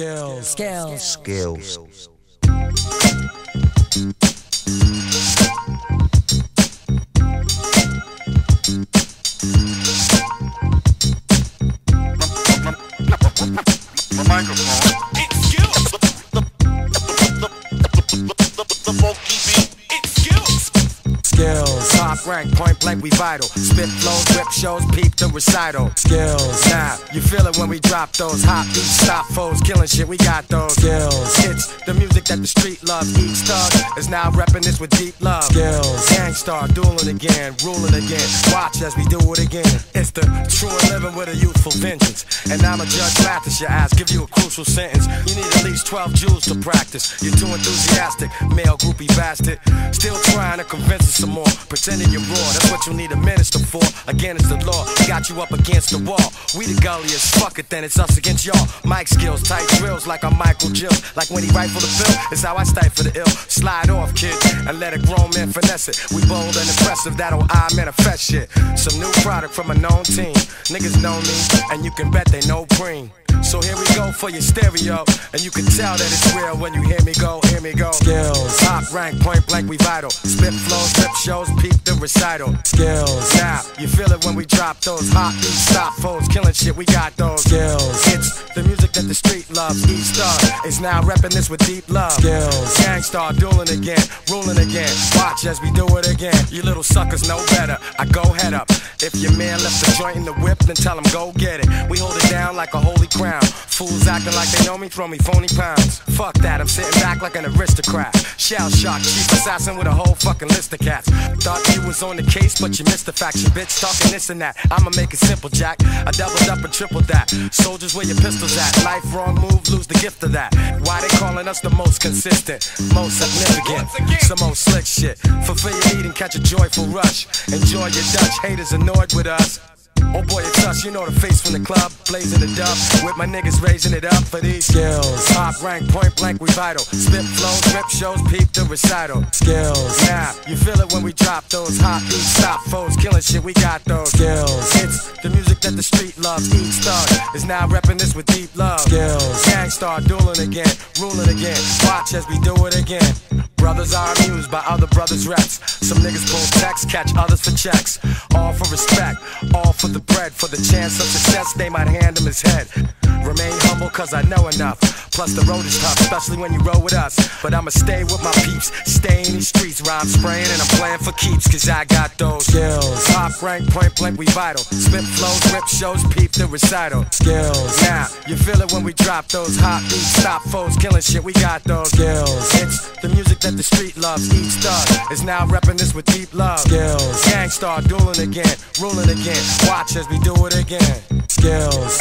Skills. Skills. Skills. My rank, point blank, we vital. Spit flows, rip shows, peep the recital. Skills. Now, you feel it when we drop those hot beats, stop foes, killing shit, we got those. Skills. It's the music that the street loves. Each thug is now repping this with deep love. Skills. Gang Starr, dueling again, ruling again. Watch as we do it again. It's the true living with a youthful vengeance. And I'm a judge Mathis, your ass, give you a crucial sentence. You need at least 12 jewels to practice. You're too enthusiastic, male groupie bastard. Still trying to convince us some more. Pretending you're raw, that's what you need a minister for. Again, it's the law, got you up against the wall. We the gulliest, fuck it, then it's us against y'all. Mic skills, tight drills like I'm Michael Jill. Like when he rifle the pill, it's how I stifle the ill. Slide off, kid, and let a grown man finesse it. We bold and impressive, that'll I manifest shit. Some new product from a known team. Niggas know me, and you can bet they know Preem. So here we go for your stereo, and you can tell that it's real when you hear me go, hear me go. Skills. Top rank, point blank, we vital. Spit flows, rip shows, peep the recital. Skills. Now, you feel it when we drop those hot beats, stop foes, killing shit, we got those. Skills. It's the music that the street loves. Each star is now repping this with deep love. Skills. Gang Starr dueling again, ruling again. Watch as we do it again. You little suckers know better. I go head up. If your man left the joint in the whip, then tell him go get it. We hold it down like a holy crown. Fools acting like they know me, throw me phony pounds. Fuck that, I'm sitting back like an aristocrat. Shell shock, chief assassin with a whole fucking list of cats. Thought you was on the case, but you missed the fact. You bitch talking this and that. I'ma make it simple, Jack. I doubled up and tripled that. Soldiers, where your pistols at? Life wrong move, lose the gift of that. Why they calling us the most consistent, most significant? Some old slick shit. Fulfill your need and catch a joyful rush. Enjoy your Dutch haters annoyed with us. Oh boy, it's us, you know the face from the club, blazing the dub, with my niggas raising it up for these Skills. Top rank, point blank, we vital. Spit flows, rip shows, peep the recital. Skills. Now, you feel it when we drop those hot beats, stop foes, killing shit, we got those. Skills. It's the music that the street loves. Each thug is now repping this with deep love. Skills. Gang Starr dueling again, ruling again. Watch as we do it again. Brothers are amused by other brothers' reps. Some niggas pull texts, catch others for checks. All for respect, all for the bread. For the chance of success, they might hand him his head. Remain humble, cause I know enough. Plus, the road is tough, especially when you roll with us. But I'ma stay with my peeps, stay. Rhyme spraying, and I'm playing for keeps, cause I got those Skills. Top rank, point blank, we vital. Spit flows, rip shows, peep the recital. Skills. Now, you feel it when we drop those hot beats, stop foes, killing shit, we got those Skills. It's the music that the street loves. Each thug is now repping this with deep love. Skills. Gang Starr dueling again, ruling again. Watch as we do it again. Skills.